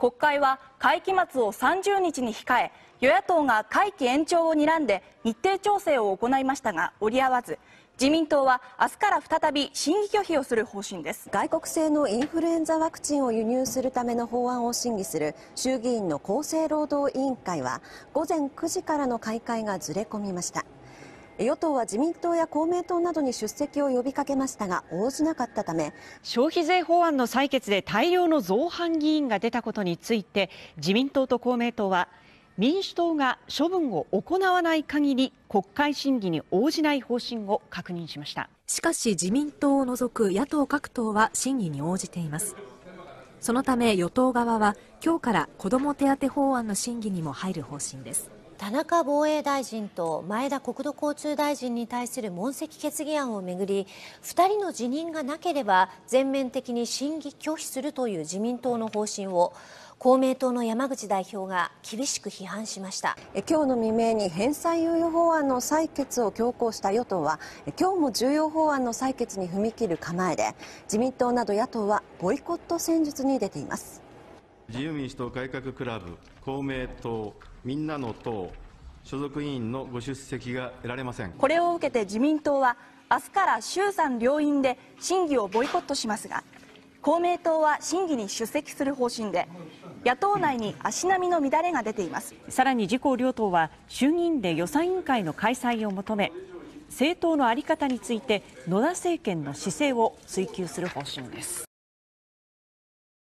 国会は会期末を30日に控え与野党が会期延長を睨んで日程調整を行いましたが折り合わず自民党は明日から再び審議拒否をする方針です。外国製のインフルエンザワクチンを輸入するための法案を審議する衆議院の厚生労働委員会は午前9時からの開会がずれ込みました。与党は自民党や公明党などに出席を呼びかけましたが応じなかったため消費税法案の採決で大量の造反議員が出たことについて自民党と公明党は民主党が処分を行わない限り国会審議に応じない方針を確認しました。しかし自民党を除く野党各党は審議に応じています。そのため与党側は今日から子ども手当法案の審議にも入る方針です田中防衛大臣と前田国土交通大臣に対する問責決議案をめぐり2人の辞任がなければ全面的に審議拒否するという自民党の方針を公明党の山口代表が厳しく批判しました。今日の未明に返済猶予法案の採決を強行した与党は今日も重要法案の採決に踏み切る構えで自民党など野党はボイコット戦術に出ています。自由民主党改革クラブ公明党みんなの党所属委員のご出席が得られません。これを受けて自民党は明日から衆参両院で審議をボイコットしますが公明党は審議に出席する方針で野党内に足並みの乱れが出ています。さらに自公両党は衆議院で予算委員会の開催を求め政党の在り方について野田政権の姿勢を追及する方針です